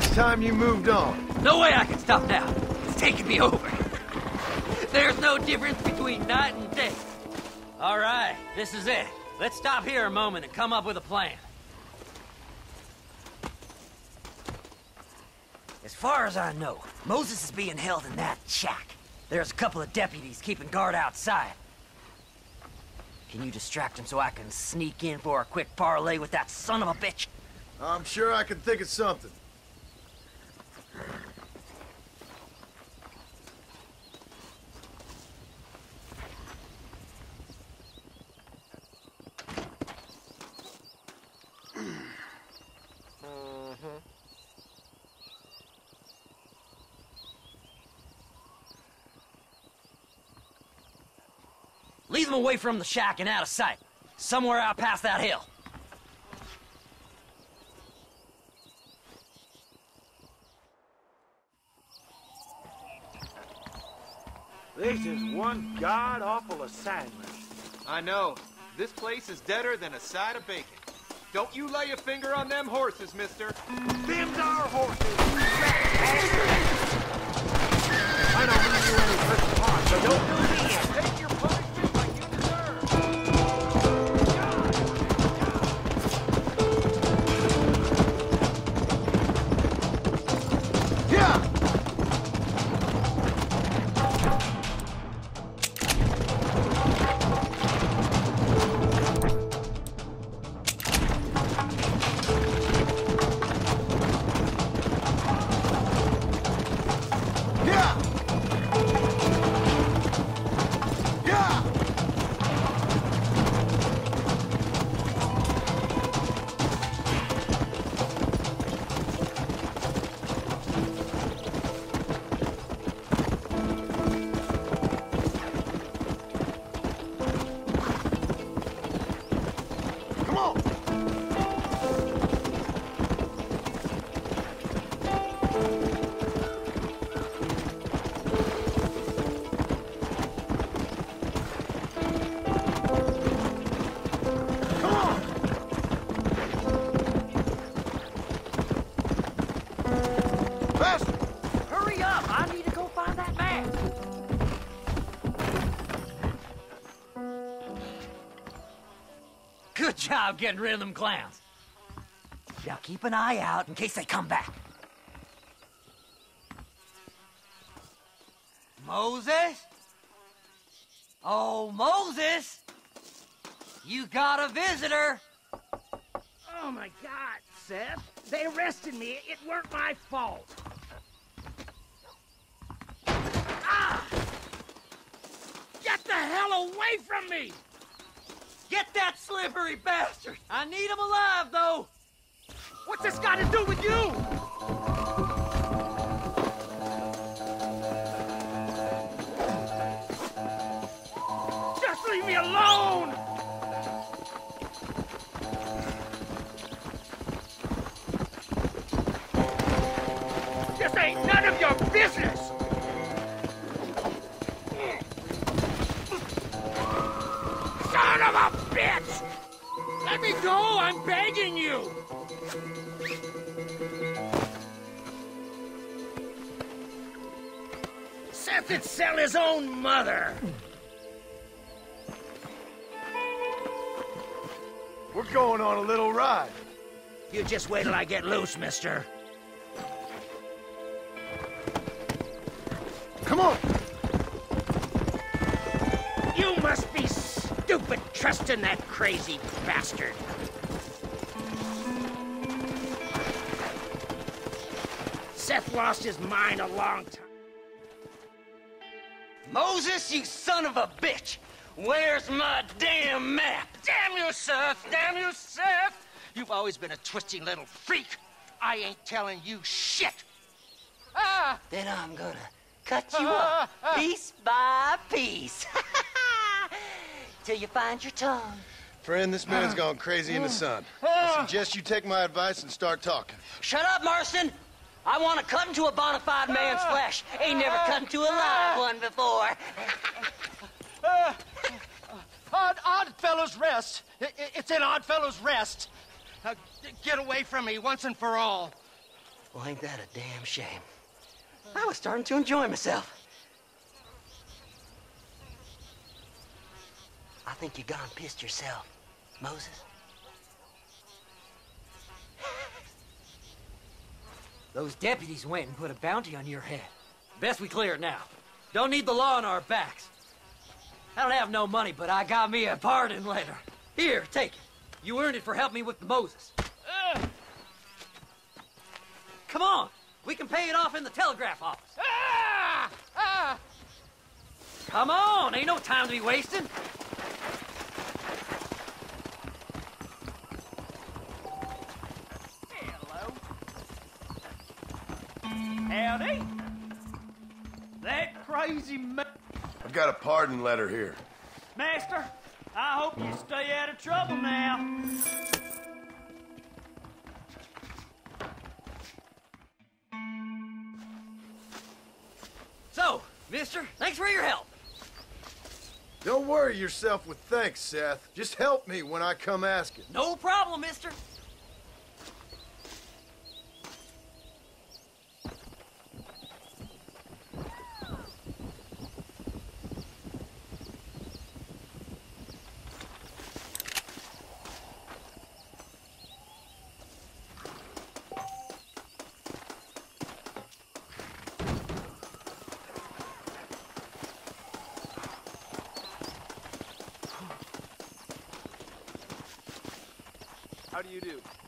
it's time you moved on. No way I can stop now. It's taking me over. There's no difference between night and day. All right, this is it. Let's stop here a moment and come up with a plan. As far as I know, Moses is being held in that shack. There's a couple of deputies keeping guard outside. Can you distract him so I can sneak in for a quick parlay with that son of a bitch? I'm sure I can think of something. Lead them away from the shack and out of sight. Somewhere out past that hill. This is one god-awful assignment. I know. This place is deader than a side of bacon. Don't you lay a finger on them horses, mister. Them's our job getting rid of them clowns. Now keep an eye out in case they come back. Moses? Oh, Moses! You got a visitor! Oh my god, Seth. They arrested me. It weren't my fault. Ah! Get the hell away from me! Get that slippery bastard! I need him alive, though! What's this got to do with you? Just leave me alone! This ain't none of your business! I'm begging you! Seth could sell his own mother! We're going on a little ride. You just wait till I get loose, mister. Come on! You must be stupid trusting that crazy bastard. Seth lost his mind a long time. Moses, you son of a bitch! Where's my damn map? Damn you, Seth! Damn you, Seth! You've always been a twisting little freak. I ain't telling you shit. Ah! Then I'm gonna cut you up piece by piece. Till you find your tongue. Friend, this man's ah. gone crazy in the ah. sun. I ah. suggest you take my advice and start talking. Shut up, Marston! I want to cut into a bona fide man's flesh. Ain't never cut into a live one before. Odd, odd Fellow's Rest. I- I- It's in Odd Fellow's Rest. Now, get away from me once and for all. Well, ain't that a damn shame? I was starting to enjoy myself. I think you gone pissed yourself, Moses. Those deputies went and put a bounty on your head. Best we clear it now. Don't need the law on our backs. I don't have no money, but I got me a pardon letter. Here, take it. You earned it for helping me with the Moses. Come on, we can pay it off in the telegraph office. Ah! Ah! Come on, ain't no time to be wasting. Howdy. That crazy ma- I've got a pardon letter here. master. I hope you stay out of trouble now. So, mister, thanks for your help. Don't worry yourself with thanks, Seth. Just help me when I come asking. No problem, mister. How do you do?